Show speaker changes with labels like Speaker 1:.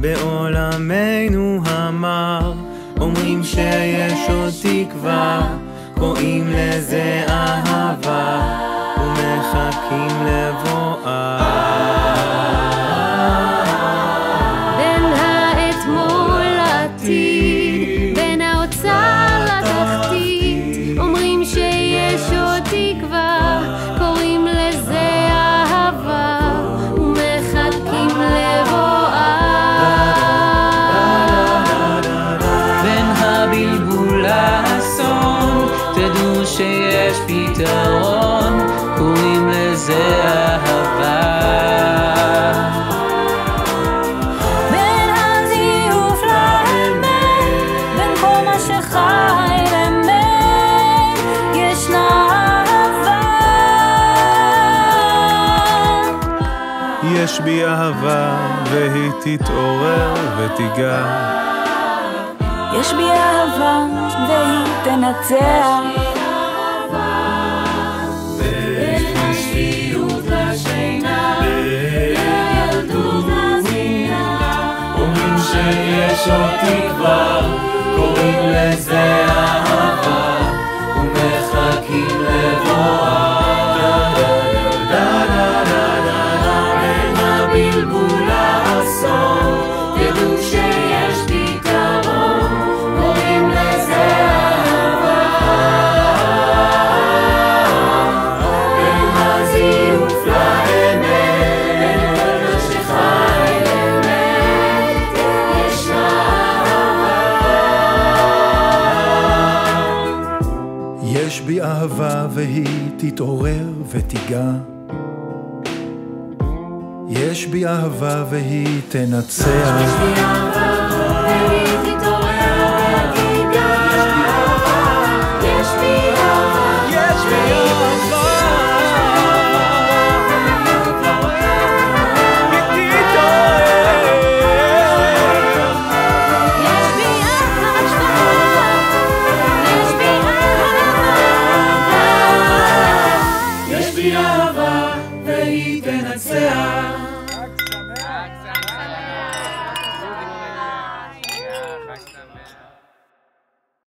Speaker 1: בעולמנו המר. אומרים שיש עוד תקווה קוראים לזה אהבה ומחכים לבואה
Speaker 2: שיש
Speaker 3: פתרון, קוראים לזה אהבה.
Speaker 1: יש בי אהבה והיא תתעורר ותיגע
Speaker 4: יש בי אהבה והיא תנצח.
Speaker 1: אומרים שיש עוד תקווה
Speaker 5: בי אהבה והיא תתעורר ותיגע. יש בי אהבה והיא תנצח.
Speaker 1: יש בי אהבה והיא תנצח